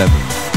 seven.